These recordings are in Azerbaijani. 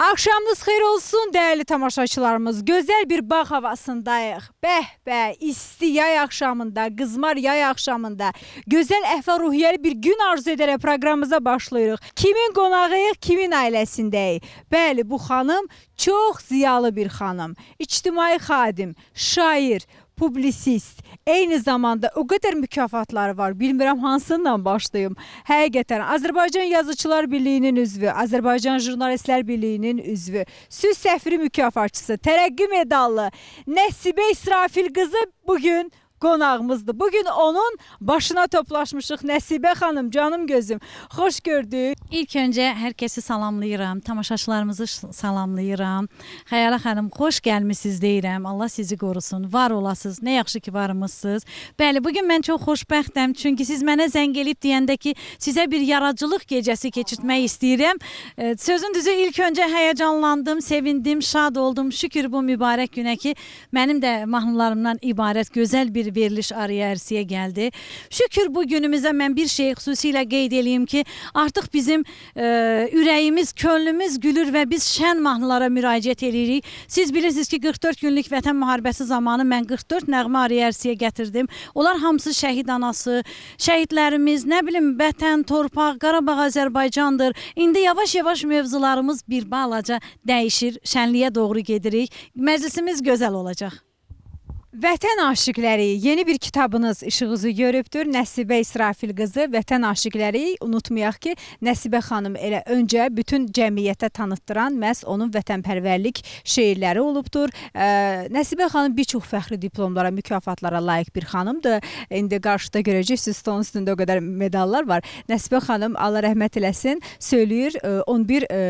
Axşamınız xeyir olsun dəyərli tamaşaçılarımız. Gözəl bir bağ havasındayıq. Bəh, bəh, isti yay axşamında, qızmar yay axşamında gözəl əhval-ruhiyyəli bir gün arzu edərək proqramımıza başlayırıq. Kimin qonağıyıq, kimin ailəsindəyik? Bəli, bu xanım çox ziyalı bir xanım. İctimai xadim, şair, publisist, eyni zamanda o qədər mükafatları var. Bilmirəm hansından başlayım. Həqiqətən Azərbaycan Yazıçılar Birliyinin üzvü, Azərbaycan Jurnalistlər Birliyinin üzvü, Süd səfiri mükafatçısı, tərəqqi medallı Nəsibə İsrafil qızı bu gün qonağımızdır. Bu gün onun başına toplaşmışıq. Nəsibə xanım, canım gözüm. Xoş gördük. İlk öncə hər kəsi salamlayıram, tamaşaçılarımızı salamlayıram. Xəyala xanım, xoş gəlmisiniz deyirəm. Allah sizi qorusun. Var olasınız. Nə yaxşı ki varmısınız. Bəli, bu gün mən çox xoşbəxtəm, çünki siz mənə zəng elib deyəndə ki, sizə bir yaradıcılıq gecəsi keçirtmək istəyirəm. E, Sözün düzü ilk öncə həyəcanlandım, sevindim, şad oldum. Şükür bu mübarək günə ki, mənim də mahnılarımdan ibarət gözəl bir veriliş araya ərsiyə gəldi. Şükür bu günümüzə mən bir şey xüsusilə qeyd eləyim ki, artıq bizim e, ürəyimiz, könlümüz gülür və biz şən mahnılara müraciət edirik. Siz bilirsiniz ki, 44 günlük Vətən müharibəsi zamanı mən 44 nəğmə araya ərsiyə gətirdim. Onlar hamısı şəhid anası, şəhidlərimiz, nə bilim, vətən, torpaq, Qarabağ Azərbaycandır. İndi yavaş-yavaş mövzularımız bir balaca dəyişir, şənliyə doğru gedirik. Məclisimiz gözəl olacaq. Vətən aşiqləri yeni bir kitabınız işığınızı görübdür. Nəsibə İsrafil qızı Vətən aşiqləri unutmayaq ki, Nəsibə xanım elə öncə bütün cəmiyyətə tanıtdıran məhz onun vətənpərvərlik şeirləri olubdur. Nəsibə xanım bir çox fəxri diplomlara, mükafatlara layiq bir xanımdır. İndi qarşıda görəcəksiniz stolun üstündə o qədər medallar var. Nəsibə xanım Allah rəhmət eləsin, söyləyir ə, 11 ə,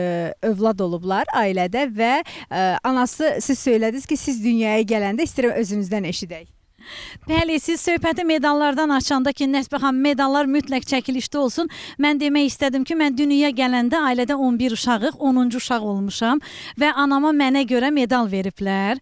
övlad olublar ailədə və anası siz söylədiniz ki, siz dünyaya gələndə istəyirəm özünüzdən eşidək. Bəli, siz söhbəti medallardan açanda ki, Nəsbə xanım medallar mütləq çəkilişdə olsun. Mən demək istədim ki, mən dünyaya gələndə ailədə 11 uşağıq, 10-cu uşaq olmuşam və anama mənə görə medal veriblər.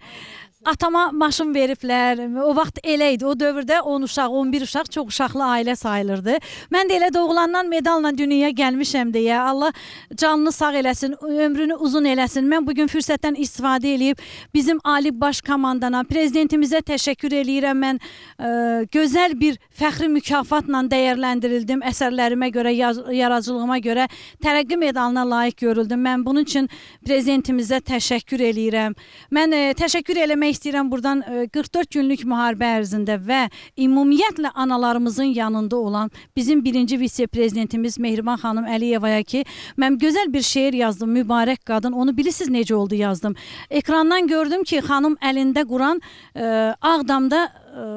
Atama maşın veriblər. O vaxt elə idi. O dövrdə 10 uşaq, 11 uşaq çox uşaqlı ailə sayılırdı. Mən də elə doğulandan medalla dünyaya gəlmişəm deyə Allah canını sağ eləsin, ömrünü uzun eləsin. Mən bu gün fürsətdən istifadə eləyib bizim Ali Baş komandana, prezidentimizə təşəkkür eləyirəm. Mən ə, gözəl bir fəxri mükafatla dəyərləndirildim. Əsərlərimə görə, yaz, yaradıcılığıma görə tərəqqi medalına layiq görüldüm. Mən bunun üçün prezidentimizə təşəkkür eləyirəm. Mən ə, təşəkkür eləmək istəyirəm burdan ə, 44 günlük müharibə ərzində və ümumiyyətlə analarımızın yanında olan bizim birinci vitse-prezidentimiz Mehriban xanım Əliyevaya ki, mən gözəl bir şeir yazdım, mübarək qadın. Onu bilirsiniz necə oldu yazdım. Ekrandan gördüm ki, xanım əlində Quran ə, Ağdamda ə,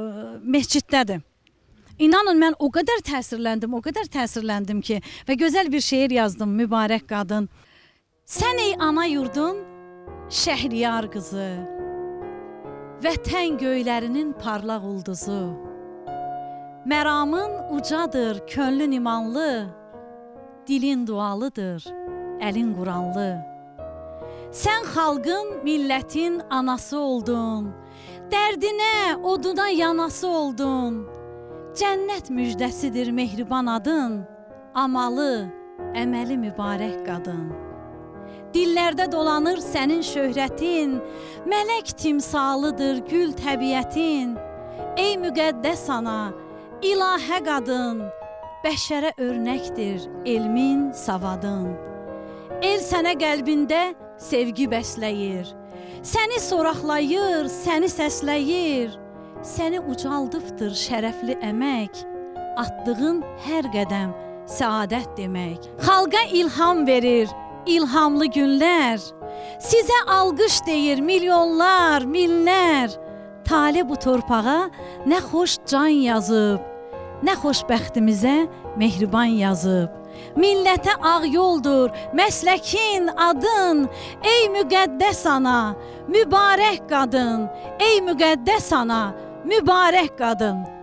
məsciddədir. İnanın mən o qədər təsirləndim, o qədər təsirləndim ki və gözəl bir şeir yazdım, mübarək qadın. Sən ey ana yurdun Şəhriyar qızı, Vətən göylərinin parlaq ulduzu. Məramın ucadır, könlün imanlı, dilin dualıdır, əlin Quranlı. Sən xalqın, millətin anası oldun. Dərdinə, oduna yanası oldun. Cənnət müjdəsidir mehriban adın. Amalı, əməli mübarək qadın. Dillərdə dolanır sənin şöhrətin, mələk timsalıdır gül təbiətin. Ey müqəddəs ana, ilahə qadın, bəşərə örnəkdir elmin, savadın. El sənə qəlbində sevgi bəsləyir. Səni soraqlayır, səni səsləyir. Səni ucaldıbdır şərəfli əmək. Atdığın hər qədəm səadət demək. Xalqa ilham verir ilhamlı günlər. Sizə alqış deyir milyonlar, minlər. Tale bu torpağa nə xoş can yazıb, nə xoşbəxtimizə mehriban yazıb. Millətə ağ yoldur, məsləkin, adın, ey müqəddəs ana, mübarək qadın, ey müqəddəs ana, mübarək qadın.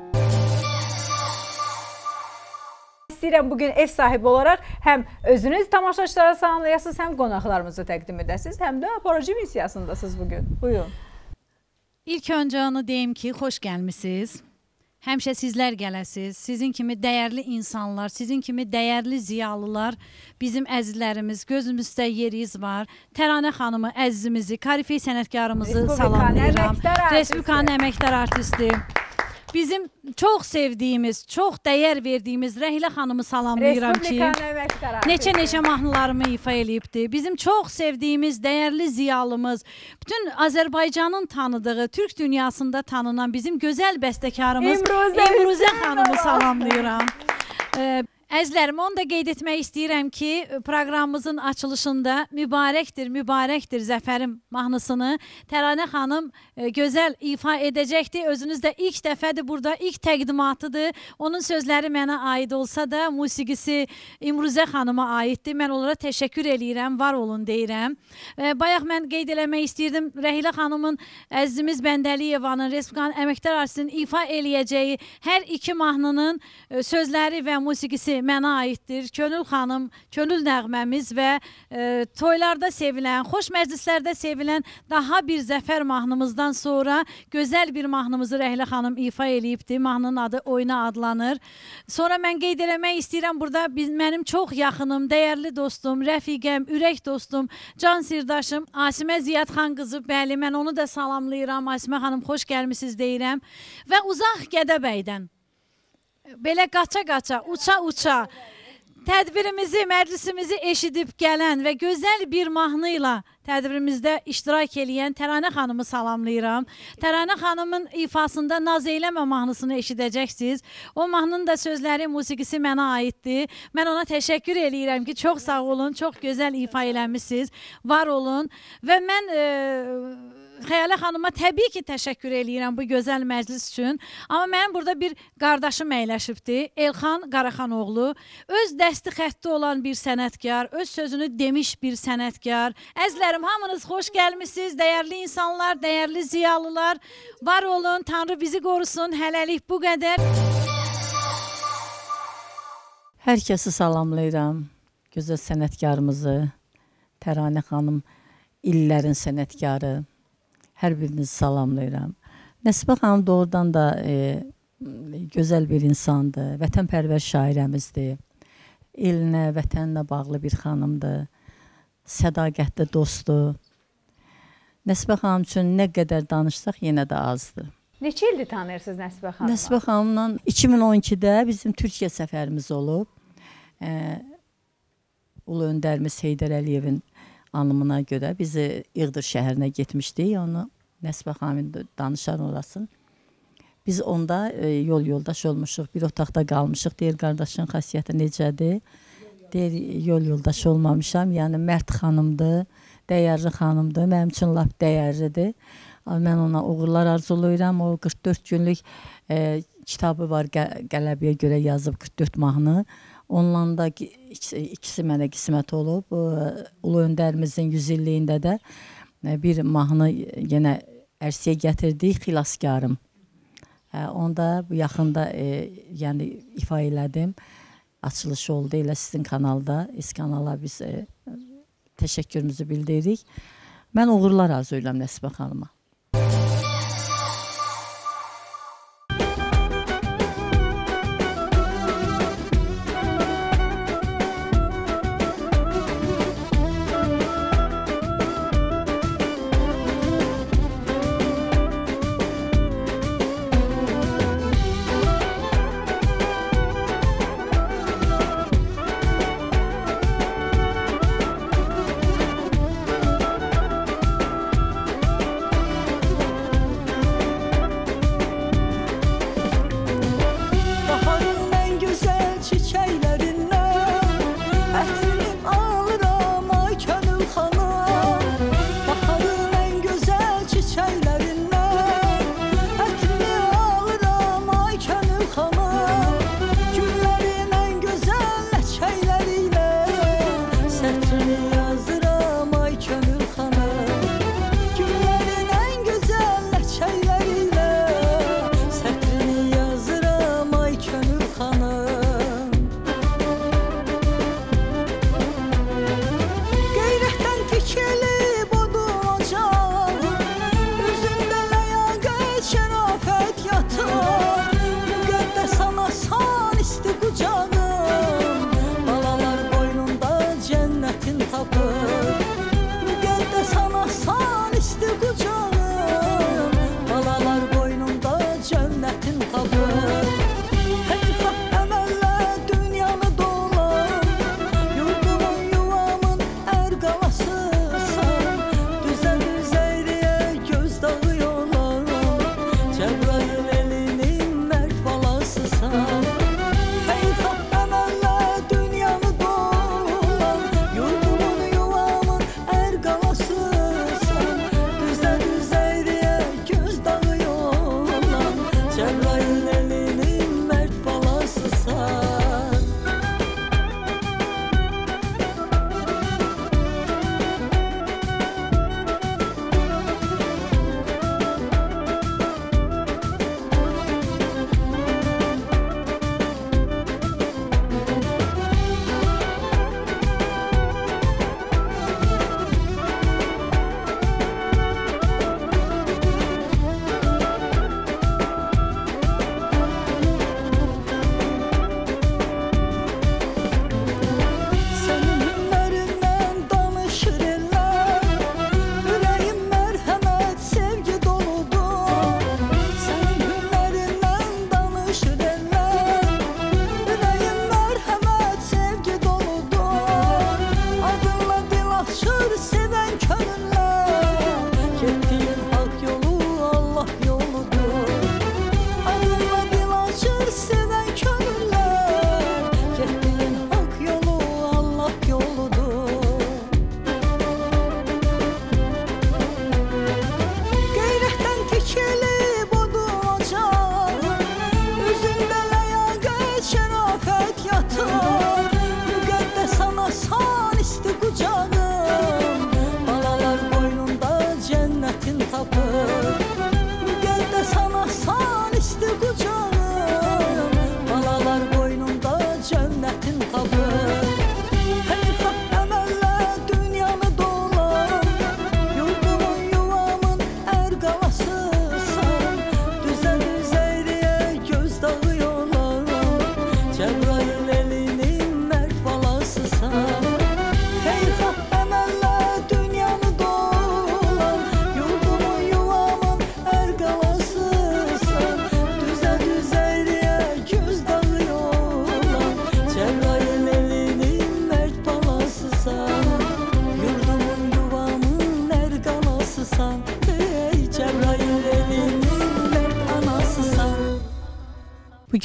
İstəyirəm bu gün ev sahibi olaraq həm özünüz tamaşaçılara salamlayasınız, həm qonaqlarımızı təqdim edəsiniz, həm də aparıcı missiyasındasınız bu gün. Buyurun. İlk öncə onu deyim ki, xoş gəlmisiniz. Həmişə sizlər gələsiz. Sizin kimi dəyərli insanlar, sizin kimi dəyərli ziyalılar, bizim əzizlərimiz, gözümüzdə yeriniz var. Təranə xanımı, əzizimizi, Karifey sənətkarımızı salamlayıram. Respublikanın əməkdar artisti. Bizim çox sevdiyimiz, çox dəyər verdiyimiz Rəhilə xanımı salamlayıram ki. Neçə-neçə mahnılarımı ifa eləyibdi. Bizim çox sevdiyimiz, dəyərli ziyalımız, bütün Azərbaycanın tanıdığı, Türk dünyasında tanınan bizim gözəl bəstəkarımız İmruzə Hüseynova. xanımı salamlayıram. Ee, Əzlərim, onu da qeyd etmək istəyirəm ki, proqramımızın açılışında mübarəkdir, mübarəkdir Zəfərim mahnısını Təranə xanım e, gözəl ifa edəcəkdi. Özünüz də ilk dəfədir burada, ilk təqdimatıdır. Onun sözləri mənə aid olsa da, musiqisi İmruzə xanıma aiddir. Mən onlara təşəkkür eləyirəm, var olun deyirəm. E, bayaq mən qeyd eləmək istəyirdim, Rəhilə xanımın əzizimiz Bəndəliyevanın Respublikanın əməkdar artistinin ifa eləyəcəyi hər iki mahnının e, sözləri və musiqisi mənə aiddir. Könül xanım, könül nəğməmiz və e, toylarda sevilən, xoş məclislərdə sevilən daha bir zəfər mahnımızdan sonra gözəl bir mahnımızı Rəhlə xanım ifa eləyibdi. Mahnının adı Oyna adlanır. Sonra mən qeyd eləmək istəyirəm burada biz, mənim çox yaxınım, dəyərli dostum, rəfiqəm, ürək dostum, can sirdaşım Asimə Ziyadxan qızı, bəli, mən onu da salamlayıram. Asimə xanım xoş gəlmisiniz deyirəm. Və uzaq Gədəbəydən belə qaça-qaça, uça-uça tədbirimizi, məclisimizi eşidib gələn və gözəl bir mahnı ilə tədbirimizdə iştirak eləyən Təranə xanımı salamlayıram. Təranə xanımın ifasında Naz eləmə mahnısını eşidəcəksiniz. O mahnının da sözləri, musiqisi mənə aiddir. Mən ona təşəkkür eləyirəm ki, çox sağ olun, çox gözəl ifa eləmisiniz. Var olun və mən e, Xəyalə xanıma təbii ki, təşəkkür eləyirəm bu gözəl məclis üçün. Amma mənim burada bir qardaşım əyləşibdi, Elxan Qaraxanoğlu. Öz dəsti xətti olan bir sənətkar, öz sözünü demiş bir sənətkar. Əzlərim, hamınız xoş gəlmisiniz, dəyərli insanlar, dəyərli ziyalılar. Var olun, Tanrı bizi qorusun. Hələlik bu qədər. Hər kəsi salamlayıram. Gözəl sənətkarımızı, Təranə xanım, illərin sənətkarı. Hər birinizi salamlayıram. Nəsibə xanım doğrudan da e, gözəl bir insandır, vətənpərvər şairəmizdir. Elinə, vətəninə bağlı bir xanımdır. Sədaqətli dostdur. Nəsibə xanım üçün nə qədər danışsaq yenə də azdır. Neçə ildir tanıyırsınız Nəsibə xanımı? Nəsibə xanımla 2012-də bizim Türkiyə səfərimiz olub. Ə, Ulu öndərimiz Heydər Əliyevin anımına görə bizi İğdır şəhərinə getmişdik. Onu Nəsibə xanım da danışar orasın. Biz onda e, yol yoldaş olmuşuq, bir otaqda qalmışıq. Deyir qardaşın xasiyyəti necədir? Deyir yol yoldaş olmamışam. Yəni mərd xanımdır, dəyərli xanımdır. Mənim üçün lap dəyərlidir. Mən ona uğurlar arzulayıram. O 44 günlük e, kitabı var Qə Qələbiyə görə yazıb 44 mahnı. Onunla da ki- ikisi, ikisi mənə qismət olub. Ulu öndərimizin 100 illiyində də e, bir mahnı yenə ərsəyə gətirdik, Xilaskarım. Hə, onda bu yaxında e, yəni ifa elədim. Açılışı oldu elə sizin kanalda. İS kanala biz e, təşəkkürümüzü bildiririk. Mən uğurlar arzulayıram Nəsibə xanıma.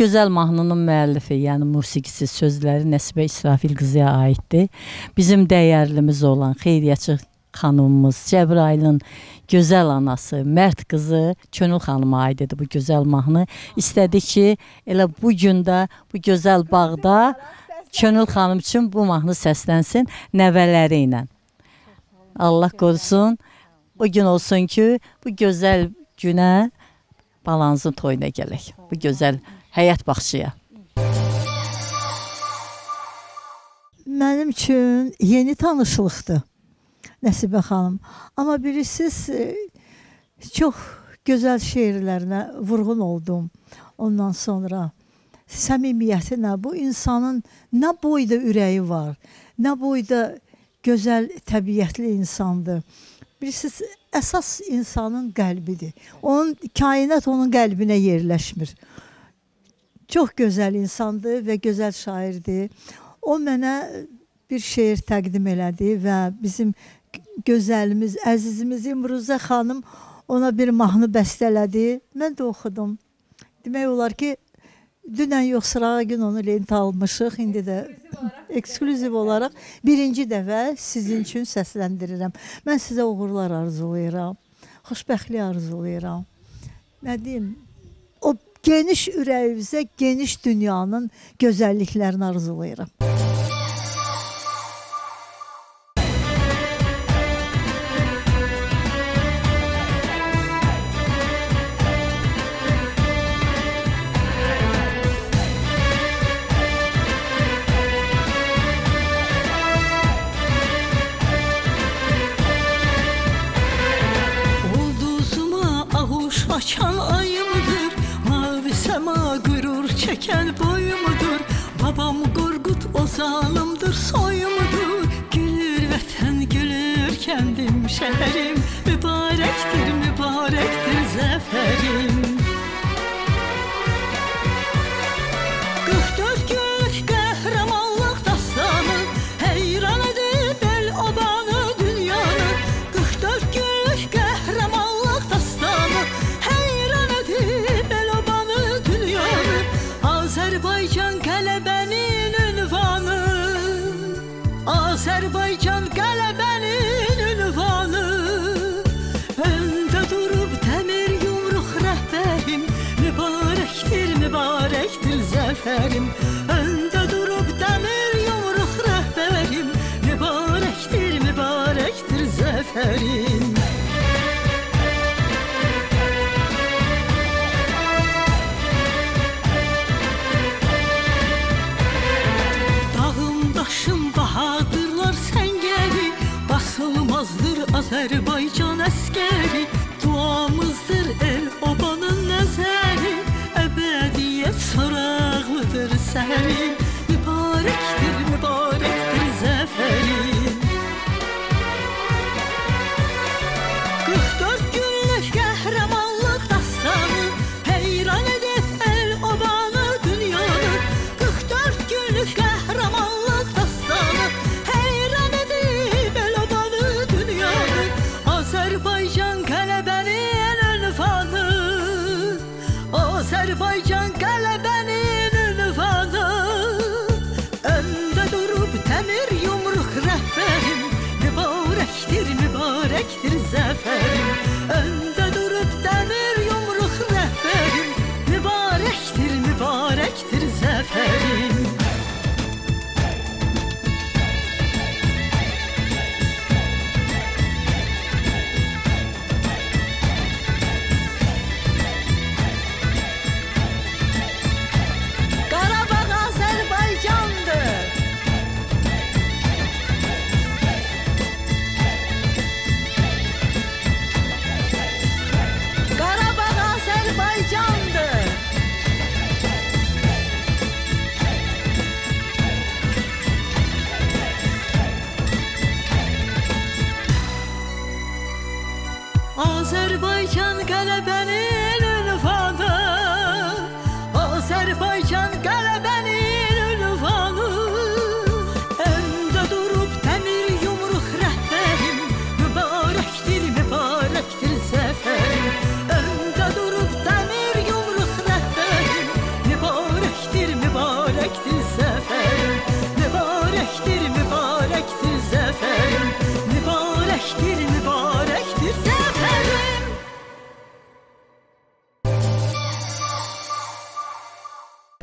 Gözəl mahnının müəllifi, yəni musiqisi, sözləri Nəsibə İsrafil qızıya aiddir. Bizim dəyərlimiz olan xeyriyyəçi xanımımız Cəbrailin gözəl anası Mərd qızı Könül xanıma aid idi bu gözəl mahnı. İstədi ki, elə bu gün də bu gözəl bağda Könül xanım üçün bu mahnı səslənsin nəvələri ilə. Allah qorusun. O gün olsun ki, bu gözəl günə balanızın toyuna gələk. Bu gözəl həyat bağçaya. Mənim üçün yeni tanışlıqdır Nəsibə xanım. Amma bilirsiniz, e, çox gözəl şeirlərinə vurğun oldum. Ondan sonra səmimiyyətinə, bu insanın nə boyda ürəyi var, nə boyda gözəl təbiətli insandır. Bilirsiniz, əsas insanın qəlbidir. Onun kainat onun qəlbinə yerləşmir. Çox gözəl insandır və gözəl şairdir. O mənə bir şeir təqdim elədi və bizim gözəlimiz, əzizimiz İmruzə xanım ona bir mahnı bəstələdi. Mən də oxudum. Demək olar ki, dünən yox sırağa gün onu lent almışıq. İndi də ekskluziv olaraq birinci dəfə sizin üçün səsləndirirəm. Mən sizə uğurlar arzulayıram. Xoşbəxtlik arzulayıram. Nə deyim? Geniş ürəyinizə, geniş dünyanın gözəlliklərini arzulayıram. Mübarəkdir zəfərim Öndə durub dəmir yumruq rəhbərim Mübarəkdir, mübarəkdir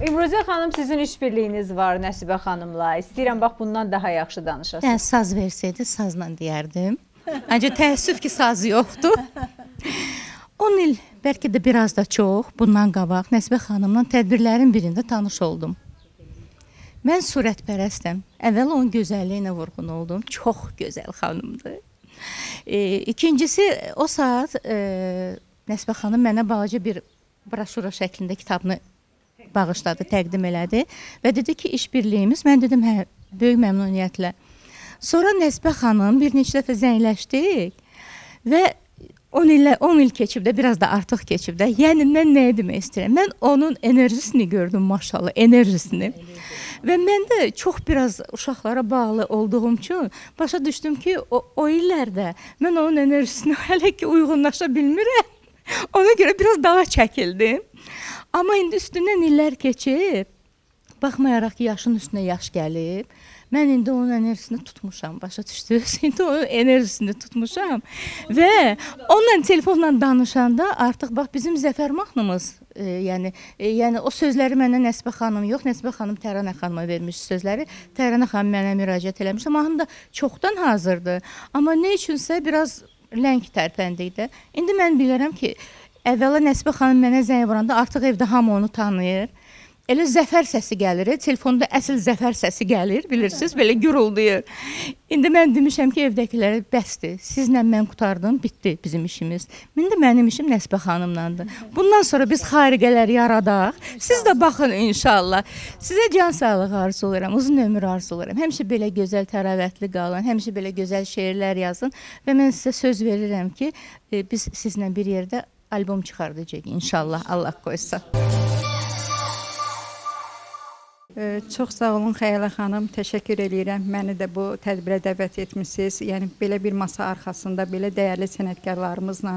İmruzə xanım sizin işbirliyiniz var Nəsibə xanımla. İstəyirəm bax bundan daha yaxşı danışasınız. Yəni saz versəydi sazla deyərdim. Ancaq təəssüf ki, saz yoxdur. 10 il, bəlkə də biraz da çox bundan qabaq Nəsibə xanımla tədbirlərin birində tanış oldum. Mən surətpərəstəm. Əvvəl onun gözəlliyinə vurğun oldum. Çox gözəl xanımdır. E, ikincisi o saat e, Nəsibə xanım mənə balaca bir broşura şəklində kitabını bağışladı, təqdim elədi və dedi ki, işbirliyimiz. Mən dedim, hə, böyük məmnuniyyətlə. Sonra Nəsibə xanım bir neçə dəfə zəngləşdik və 10 illə 10 il keçib də biraz da artıq keçib də. Yəni mən nə demək istəyirəm? Mən onun enerjisini gördüm maşallah, enerjisini. Və mən də çox biraz uşaqlara bağlı olduğum üçün başa düşdüm ki, o, o illərdə mən onun enerjisinə hələ ki uyğunlaşa bilmirəm. Ona görə biraz daha çəkildim. Amma indi üstündən illər keçib, baxmayaraq ki, yaşın üstünə yaş gəlib, mən indi onun enerjisini tutmuşam, başa düşdünüz? İndi onun enerjisini tutmuşam və onunla telefonla danışanda artıq bax bizim Zəfər mahnımız, e, yəni e, yəni o sözləri mənə Nəsibə xanım yox, Nəsibə xanım Təranə xanıma vermiş sözləri. Təranə xanım mənə müraciət eləmişdi. Mahnı da çoxdan hazırdır. Amma nə üçünsə biraz ləng tərpəndikdə. İndi mən bilirəm ki, əvvəla Nəsibə xanım mənə zəng vuranda artıq evdə hamı onu tanıyır. Elə zəfər səsi gəlir, telefonda əsl zəfər səsi gəlir, bilirsiniz, belə guruldayır. İndi mən demişəm ki, evdəkilərə bəsdir. Sizlə mən qutardım, bitdi bizim işimiz. İndi mənim işim Nəsibə xanımlandır. Bundan sonra biz xariqələr yaradaq. Siz də baxın inşallah. Sizə can sağlığı arzulayıram, uzun ömür arzulayıram. Həmişə belə gözəl təravətli qalın, həmişə belə gözəl şeirlər yazın və mən sizə söz verirəm ki, e, biz sizlə bir yerdə albom çıxardacağıq inşallah. Allah qoysa. Çox sağ olun Xəyalə xanım, təşəkkür eləyirəm. Məni də bu tədbirə dəvət etmisiniz. Yəni belə bir masa arxasında belə dəyərli sənətkarlarımızla,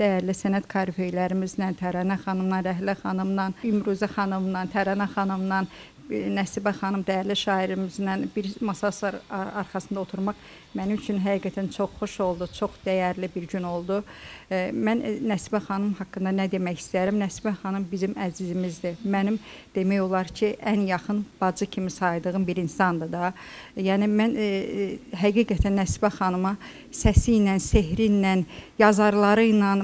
dəyərli sənət korifeylərimizlə, Tərənə xanımla, Rəhlə xanımla, İmruzə xanımla, Tərənə xanımla, Nəsibə xanım dəyərli şairimizlə bir masa ar- arxasında oturmaq mənim üçün həqiqətən çox xoş oldu, çox dəyərli bir gün oldu. Ə, Mən e, Nəsibə xanım haqqında nə demək istəyirəm? Nəsibə xanım bizim əzizimizdir. Mənim demək olar ki, ən yaxın bacı kimi saydığım bir insandır da. Yəni mən e, e, həqiqətən Nəsibə xanıma səsi ilə, sehri ilə, yazarları ilə,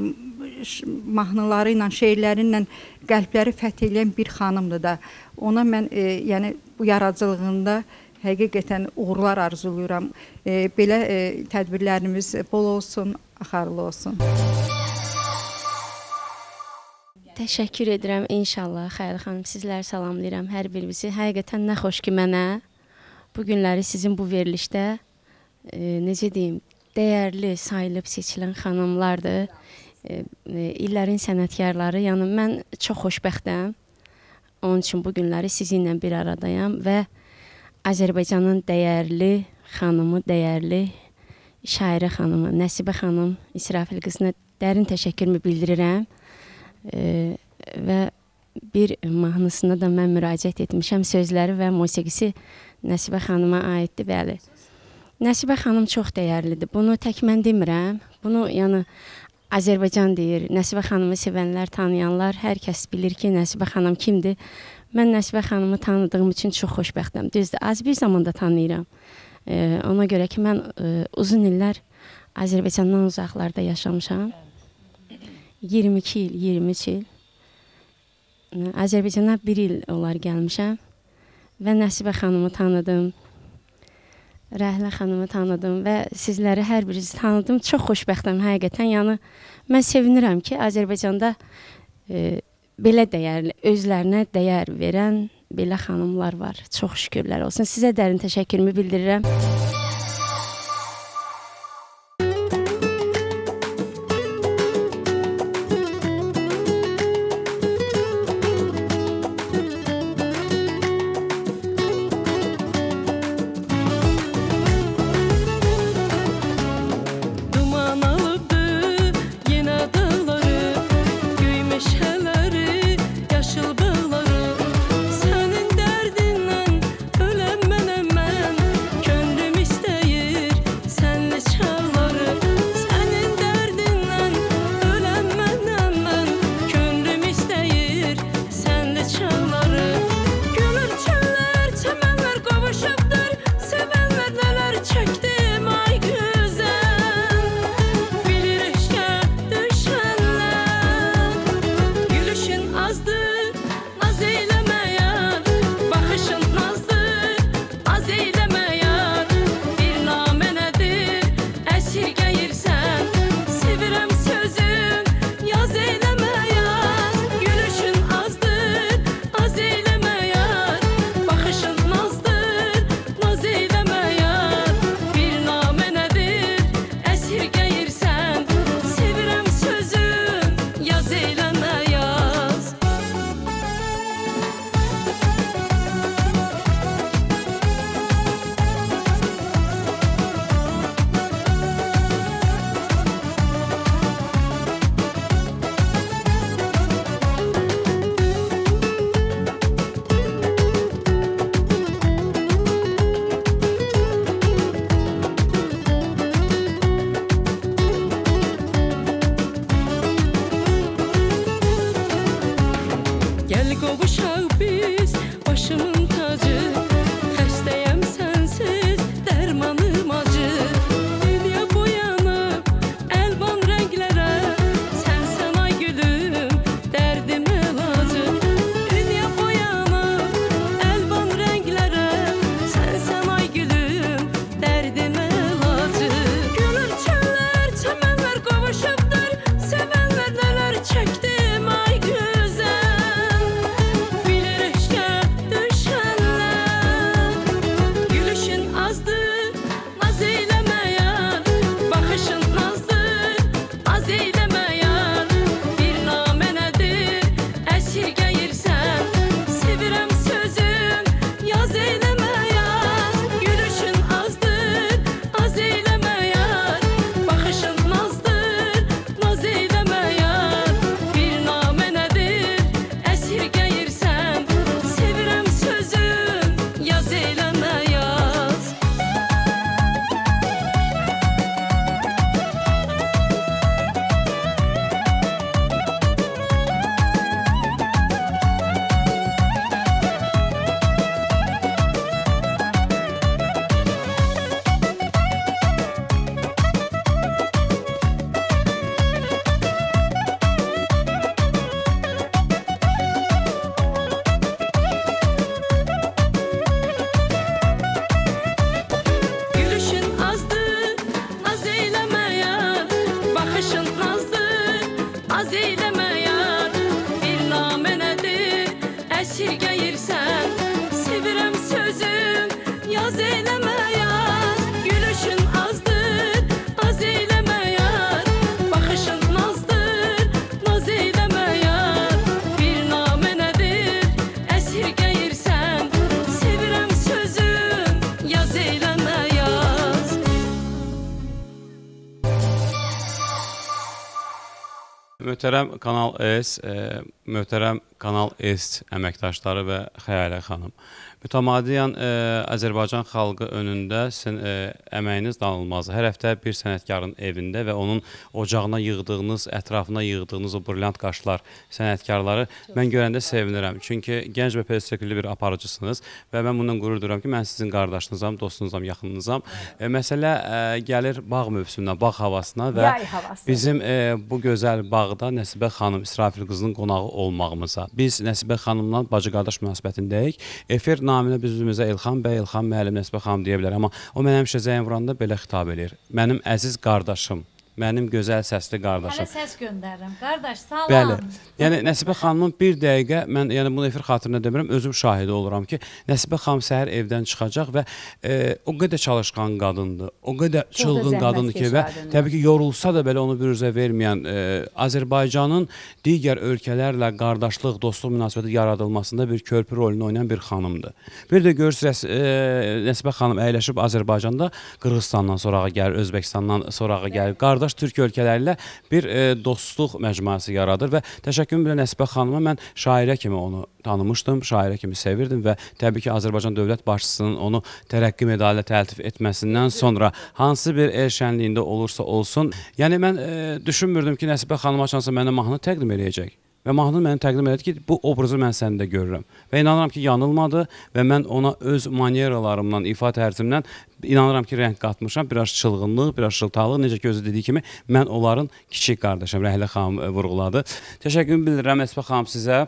mahnıları ilə, şeirləri ilə qəlbləri fəth edən bir xanımdır da. Ona mən e, yəni bu yaradıcılığında həqiqətən uğurlar arzulayıram. E, belə e, tədbirlərimiz bol olsun, axarlı olsun. Təşəkkür edirəm inşallah Xəyal xanım sizləri salamlayıram hər birinizi. Həqiqətən nə xoş ki mənə bu günləri sizin bu verilişdə e, necə deyim, dəyərli sayılıb seçilən xanımlardır. İllərin sənətkarları. Yəni mən çox xoşbəxtəm. Onun üçün bu günləri sizinlə bir aradayam və Azərbaycanın dəyərli xanımı, dəyərli şairə xanımı Nəsibə xanım İsrafil qızına dərin təşəkkürümü bildirirəm. E, və bir mahnısına da mən müraciət etmişəm. Sözləri və musiqisi Nəsibə xanıma aiddir, bəli. Nəsibə xanım çox dəyərlidir. Bunu tək mən demirəm. Bunu yəni Azərbaycan deyir. Nəsibə xanımı sevənlər, tanıyanlar, hər kəs bilir ki, Nəsibə xanım kimdir. Mən Nəsibə xanımı tanıdığım üçün çox xoşbəxtəm. Düzdür, az bir zamanda tanıyıram. E, ona görə ki, mən e, uzun illər Azərbaycandan uzaqlarda yaşamışam. 22 il, 23 il. Azərbaycana 1 il olar gəlmişəm və Nəsibə xanımı tanıdım. Rəhlə xanımı tanıdım və sizləri hər birinizi tanıdım. Çox xoşbəxtəm həqiqətən. Yəni mən sevinirəm ki, Azərbaycanda e, belə dəyərli, özlərinə dəyər verən belə xanımlar var. Çox şükürlər olsun. Sizə dərin təşəkkürümü bildirirəm. Möhtərəm Kanal S, e, möhtərəm Kanal S əməkdaşları və Xəyalə xanım. Mütəmadiən e, Azərbaycan xalqı önündə sizin e, əməyiniz danılmazdır. Hər həftə bir sənətkarın evində və onun ocağına yığdığınız, ətrafına yığdığınız o brilliant qaşlar sənətkarları mən görəndə sevinirəm. Çünki gənc və perspektivli bir aparıcısınız və mən bundan qürur duyuram ki, mən sizin qardaşınızam, dostunuzam, yaxınınızam. E, məsələ e, gəlir bağ mövsümünə, bağ havasına və havası. Bizim e, bu gözəl bağda Nəsibə xanım İsrafil qızının qonağı olmağımıza. Biz Nəsibə xanımla bacı-qardaş münasibətindəyik. Efir naminə biz özümüzə Elxan bəy, Elxan müəllim, Nəsibə xanım deyə bilər, amma o mənə həmişə zəng vuranda belə xitab eləyir. Mənim əziz qardaşım, mənim gözəl səsli qardaşım. Hələ səs göndərirəm. Qardaş, salam. Bəli. Yəni Nəsibə xanımın bir dəqiqə mən yəni bunu efir xatirinə demirəm, özüm şahidi oluram ki, Nəsibə xanım səhər evdən çıxacaq və e, o qədər çalışqan qadındır. O qədər çılğın qadındır ki və təbii ki, yorulsa da belə onu büruzə verməyən e, Azərbaycanın digər ölkələrlə qardaşlıq, dostluq münasibəti yaradılmasında bir körpü rolunu oynayan bir xanımdır. Bir də görürsüz e, Nəsibə xanım əyləşib Azərbaycanda Qırğızstandan sorağa gəlir, Özbəkistandan sorağa gəlir. Qardaş türk ölkələri ilə bir e, dostluq məcmuəsi yaradır və təşəkkürüm bilən Nəsibə xanıma mən şairə kimi onu tanımışdım, şairə kimi sevirdim və təbii ki, Azərbaycan dövlət başçısının onu tərəqqi medalı təltif etməsindən sonra hansı bir el şənliyində olursa olsun, yəni mən e, düşünmürdüm ki, Nəsibə xanım açansa mənə mahnı təqdim eləyəcək. Və mahnı mənə təqdim elədi ki, bu obrazı mən səndə görürəm. Və inanıram ki, yanılmadı və mən ona öz manyeralarımdan, ifa tərzimdən inanıram ki, rəng qatmışam. Biraz çılğınlıq, biraz şıltaqlıq, necə ki özü dediyi kimi mən onların kiçik qardaşım Rəhlə xanım e, vurğuladı. Təşəkkür bildirirəm Əsbə xanım sizə.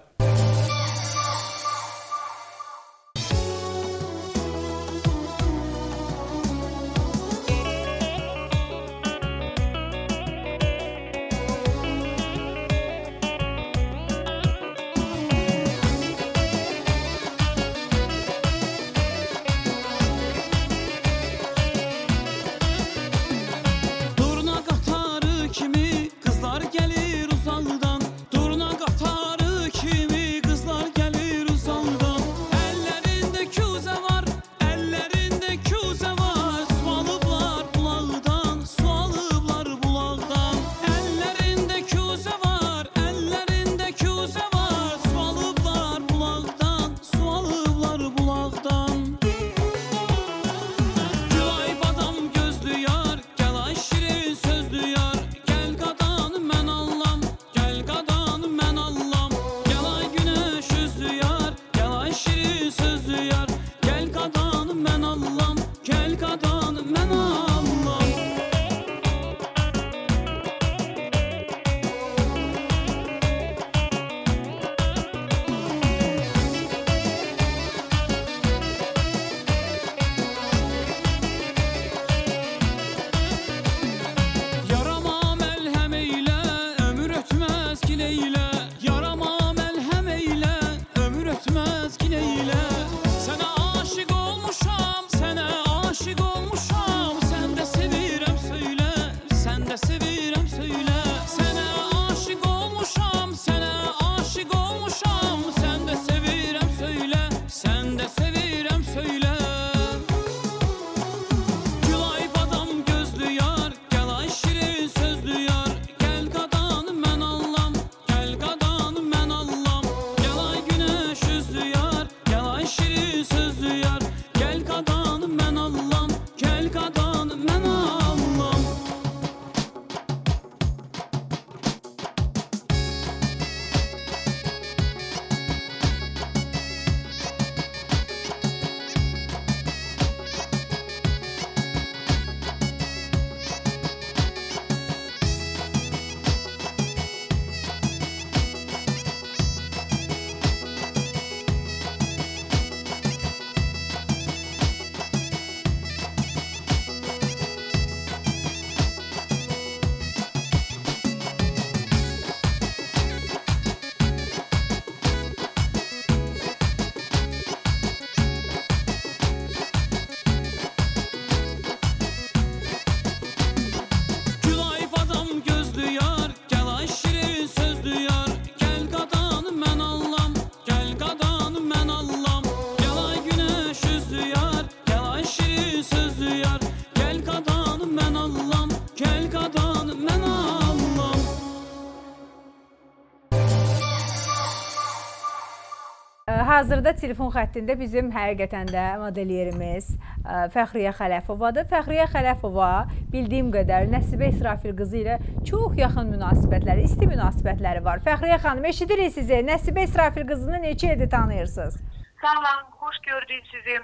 Hazırda telefon xəttində bizim həqiqətən də modelyerimiz ə, Fəxriyə Xələfovadır. Fəxriyə Xələfova bildiyim qədər Nəsibə İsrafil qızı ilə çox yaxın münasibətləri, isti münasibətləri var. Fəxriyə xanım, eşidirik sizi. Nəsibə İsrafil qızını neçə ildir tanıyırsınız? Salam, xoş gördük sizi.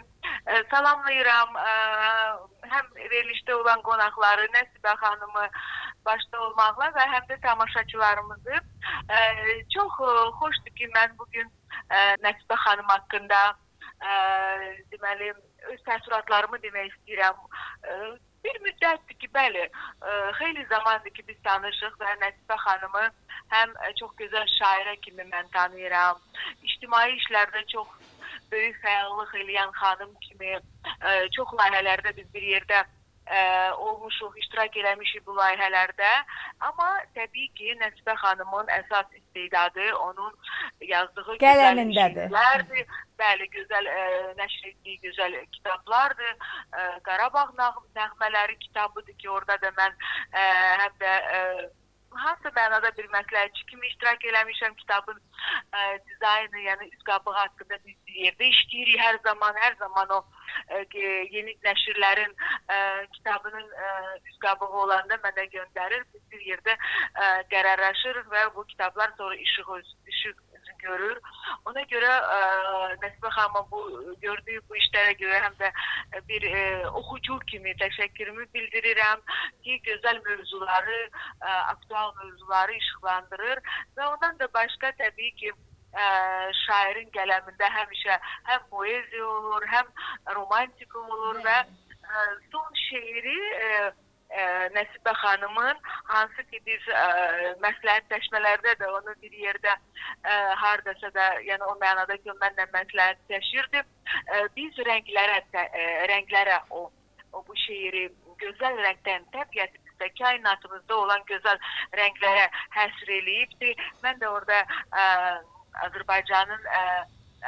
Ee, Salamlayıram ee, həm verilişdə olan qonaqları Nəsibə xanımı başda olmaqla və həm də tamaşaçılarımızı. Çox e, xoşdur ki, mən bu e, Nəsibə xanım haqqında e, deməli öz təəssüratlarımı demək istəyirəm. E, Bir müddətdir ki, bəli, e, xeyli zamandır ki, biz tanışıq və Nəsibə xanımı həm çox gözəl şairə kimi mən tanıyıram. İctimai işlərdə çox böyük fəallıq eləyən xanım kimi ə, çox layihələrdə biz bir yerdə ə, olmuşuq, iştirak eləmişik bu layihələrdə. Amma təbii ki, Nəsibə xanımın əsas istedadı onun yazdığı Qələmindədir. Bəli, gözəl ə, nəşr etdiyi gözəl kitablardır. Ə, Qarabağ nəğ- nəğmələri kitabıdır ki, orada da mən ə, həm də ə, hansı mənada bir məsləhətçi kimi iştirak eləmişəm kitabın ə, dizaynı, yəni üz qabığı haqqında biz yerdə işləyirik hər zaman, hər zaman o ə, ki- yeni nəşrlərin ə, kitabının ə, üz qabığı olanda mənə göndərir. Biz bir yerdə ə, qərarlaşırıq və bu kitablar sonra işıq öz işıq görür. Ona görə ə, Nəsibə xanıma bu gördüyü bu işlərə görə həm də bir ə, oxucu kimi təşəkkürümü bildirirəm ki, gözəl mövzuları, ə, aktual mövzuları işıqlandırır və ondan da başqa təbii ki, ə, şairin qələmində həmişə həm poeziya olur, həm romantika olur və ə, son şeiri ə, ə, Nəsibə xanımın hansı ki biz ə, məsləhətləşmələrdə də onu bir yerdə ə, hardasa da, yəni o mənada ki, mənlə məsləhətləşirdi. Ə, biz rənglərə ə, rənglərə o o bu şeiri gözəl rəngdən təbiətimizdə, kainatımızda olan gözəl rənglərə həsr eləyibdi. Mən də orada ə, Azərbaycanın ə,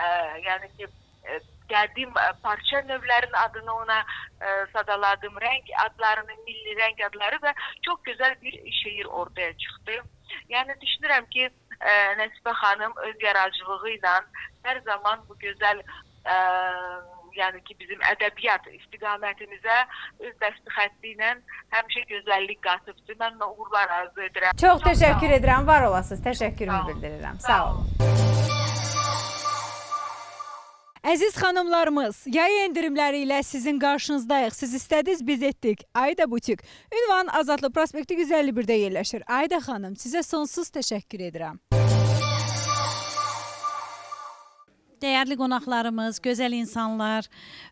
ə, yəni ki ə, qədim ə, parça növlərinin adını ona ə, sadaladım, rəng adlarını, milli rəng adları və çox gözəl bir şeir ortaya çıxdı. Yəni düşünürəm ki, ə, Nəsibə xanım öz yaradıcılığı ilə hər zaman bu gözəl ə, yəni ki bizim ədəbiyyat istiqamətimizə öz dəsti xətti ilə həmişə gözəllik qatıbdı. Mən ona uğurlar arzu edirəm. Çox sağ təşəkkür olun. edirəm. Var olasınız. Təşəkkürümü Sağ olun. bildirirəm. Sağ Sağ olun. Əziz xanımlarımız, yay endirimləri ilə sizin qarşınızdayıq. Siz istədiniz, biz etdik. Ayda butik. Ünvan Azadlı prospekti 151-də yerləşir. Ayda xanım, sizə sonsuz təşəkkür edirəm. Dəyərli qonaqlarımız, gözəl insanlar,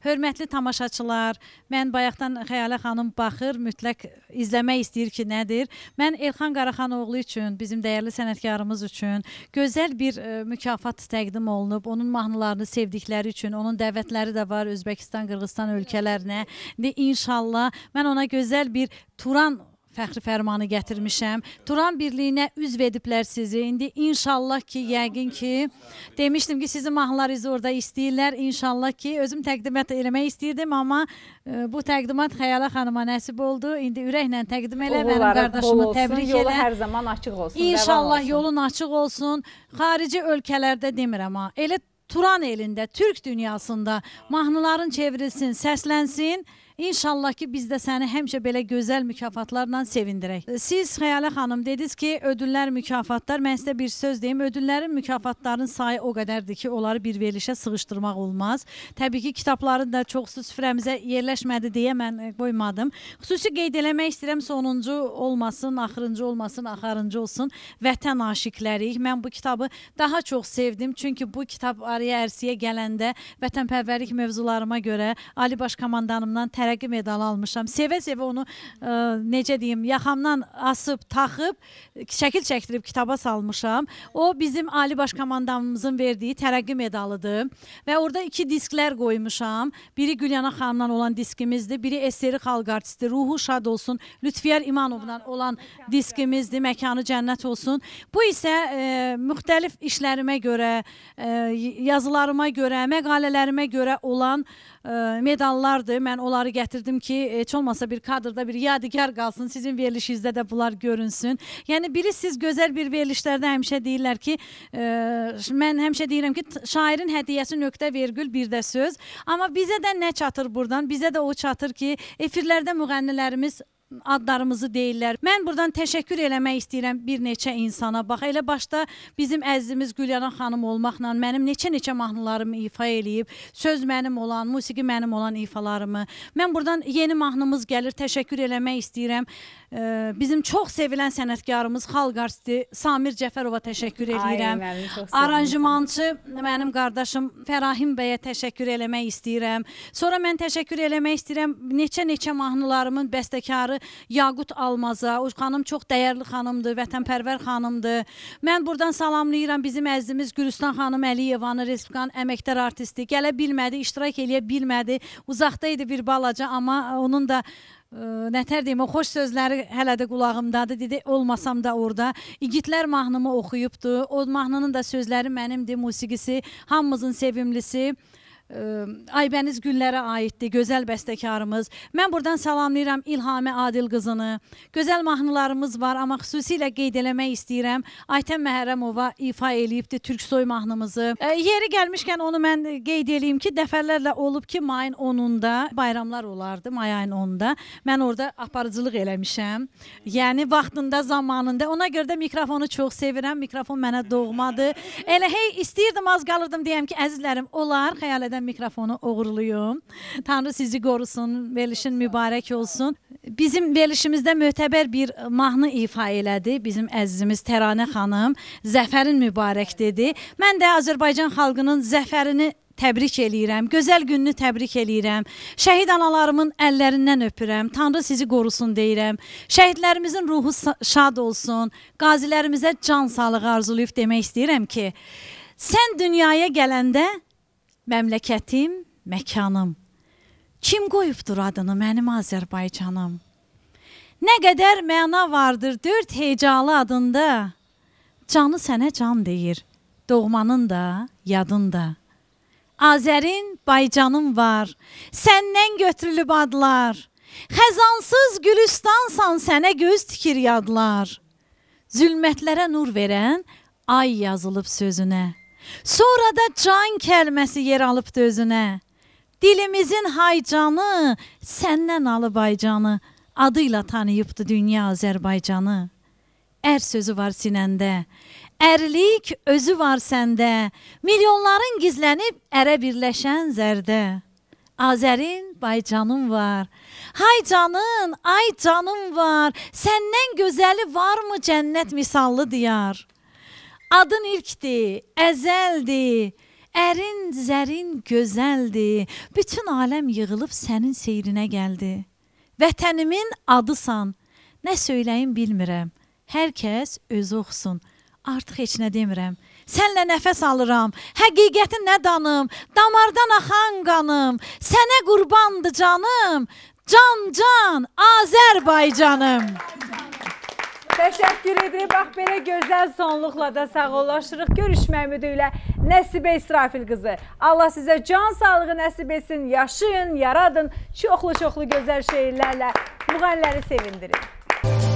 hörmətli tamaşaçılar, mən bayaqdan Xəyalə xanım baxır, mütləq izləmək istəyir ki, nədir? Mən Elxan Qaraxanoğlu üçün, bizim dəyərli sənətkarımız üçün gözəl bir ə, mükafat təqdim olunub. Onun mahnılarını sevdikləri üçün, onun dəvətləri də var Özbəkistan, Qırğızstan ölkələrinə. İnşallah mən ona gözəl bir Turan fəxri fərmanı gətirmişəm. Turan birliyinə üzv ediblər sizi. İndi inşallah ki, yəqin ki, demişdim ki, sizin mahnılarınızı orada istəyirlər. İnşallah ki, özüm təqdimat eləmək istəyirdim, amma e, bu təqdimat Xəyalə xanıma nəsib oldu. İndi ürəklə təqdim elə, mənim Uğurları bol qardaşımı olsun, təbrik Yolu elə. hər zaman açıq olsun. İnşallah olsun. yolun açıq olsun. Xarici ölkələrdə demirəm ha. Elə Turan elində, Türk dünyasında mahnıların çevrilsin, səslənsin. İnşallah ki biz də səni həmişə belə gözəl mükafatlarla sevindirək. Siz Xəyalə xanım dediniz ki, ödüllər, mükafatlar, mən sizə bir söz deyim, ödüllərin, mükafatların sayı o qədərdir ki, onları bir verilişə sığışdırmaq olmaz. Təbii ki, kitabların da çoxsu süfrəmizə yerləşmədi deyə mən e, qoymadım. Xüsusi qeyd eləmək istəyirəm, sonuncu olmasın, axırıncı olmasın, axarıncı olsun. Vətən aşiqlərik. Mən bu kitabı daha çox sevdim, çünki bu kitab araya ərsiyə gələndə vətənpərvərlik mövzularıma görə Ali Baş Komandanımdan tərəqqi medalı almışam. Sevə-sevə onu ə, necə deyim, yaxamdan asıb, taxıb, şəkil çəkdirib kitaba salmışam. O bizim Ali Baş Komandanımızın verdiyi tərəqqi medalıdır və orada iki disklər qoymuşam. Biri Gülyana xanımla olan diskimizdir, biri Eseri xalq artisti Ruhu şad olsun, Lütfiyar İmanovla olan diskimizdir. Məkanı cənnət olsun. Bu isə e, müxtəlif işlərimə görə, e, yazılarıma görə, məqalələrimə görə olan e, medallardır. Mən onları gətirdim ki, heç olmasa bir kadrda bir yadigar qalsın, sizin verilişinizdə də bunlar görünsün. Yəni biri siz gözəl bir verilişlərdə həmişə deyirlər ki, e, mən həmişə deyirəm ki, şairin hədiyyəsi nöqtə vergül bir də söz. Amma bizə də nə çatır burdan? Bizə də o çatır ki, efirlərdə müğənnilərimiz adlarımızı deyirlər. Mən burdan təşəkkür eləmək istəyirəm bir neçə insana. Bax, elə başda bizim əzizimiz Gülyanan xanım olmaqla mənim neçə-neçə mahnılarımı ifa eləyib, söz mənim olan, musiqi mənim olan ifalarımı. Mən burdan yeni mahnımız gəlir, təşəkkür eləmək istəyirəm. Ee, bizim çox sevilən sənətkarımız, xalq artisti Samir Cəfərova təşəkkür eləyirəm. Aranjmançı mənim qardaşım Fərahim bəyə təşəkkür eləmək istəyirəm. Sonra mən təşəkkür eləmək istəyirəm neçə-neçə mahnılarımın bəstəkarı Yaqut Almaza. O xanım çox dəyərli xanımdır, vətənpərvər xanımdır. Mən buradan salamlayıram bizim əzizimiz Gülüstan xanım Əliyevanı, Respublikanın əməkdar artisti. Gələ bilmədi, iştirak eləyə bilmədi. Uzaqda idi bir balaca, amma onun da ə, nətər deyim, o xoş sözləri hələ də qulağımdadır. Dedi, olmasam da orada İgidlər mahnımı oxuyubdu. O mahnının da sözləri mənimdir, musiqisi hamımızın sevimlisi. Aybəniz Güllərə aiddir, gözəl bəstəkarımız. Mən buradan salamlayıram İlhamə Adil qızını. Gözəl mahnılarımız var, amma xüsusilə qeyd eləmək istəyirəm. Aytən Məhərrəmova ifa eləyibdi Türksoy mahnımızı. Ə, Yeri gəlmişkən onu mən qeyd eləyim ki, dəfələrlə olub ki, mayın 10-unda bayramlar olardı, may ayının 10-da. Mən orada aparıcılıq eləmişəm. Yəni vaxtında, zamanında. Ona görə də mikrofonu çox sevirəm. Mikrofon mənə doğmadır. Elə hey istəyirdim az qalırdım deyəm ki, əzizlərim, olar xəyal edən mikrofonu oğurluyum. Tanrı sizi qorusun, verilişin mübarək olsun. Bizim verilişimizdə mötəbər bir mahnı ifa elədi bizim əzizimiz Təranə xanım. Zəfərin mübarək dedi. Mən də Azərbaycan xalqının zəfərini təbrik eləyirəm. Gözəl gününü təbrik eləyirəm. Şəhid analarımın əllərindən öpürəm. Tanrı sizi qorusun deyirəm. Şəhidlərimizin ruhu şad olsun. Qazilərimizə can sağlığı arzulayıb demək istəyirəm ki, sən dünyaya gələndə məmləkətim, məkanım. Kim qoyubdur adını mənim Azərbaycanım? Nə qədər məna vardır dörd hecalı adında. Canı sənə can deyir. Doğmanın da, yadın da. Azərin, Baycanın var. Səndən götürülüb adlar. Xəzansız gülüstansan sənə göz tikir yadlar. Zülmətlərə nur verən ay yazılıb sözünə. Sonra da can kəlməsi yer alıbdı özünə. Dilimizin haycanı səndən alıb aycanı adıyla tanıyıbdı dünya Azərbaycanı. Ər sözü var sinəndə, ərlik özü var səndə. Milyonların gizlənib ərə birləşən zərdə. Azərin Baycanın var. Hay canın, ay canım var. Səndən gözəli varmı cənnət misallı diyar? Adın ilkdir, əzəldir. Ərin, zərin, gözəldir. Bütün aləm yığılıb sənin seyrinə gəldi. Vətənimin adısan. Nə söyləyim bilmirəm. Hər kəs özü oxusun. Artıq heç nə demirəm. Sənlə nəfəs alıram. Həqiqətin nə danım? Damardan axan qanım. Sənə qurbandı canım. Can can Azərbaycanım. Təşəkkür edirəm. Bax belə gözəl sonluqla da sağollaşırıq. Görüşmək ümidi ilə Nəsibə İsrafil qızı. Allah sizə can sağlığı nəsib etsin. Yaşayın, yaradın. Çoxlu-çoxlu gözəl şeirlərlə müğənniləri sevindirin.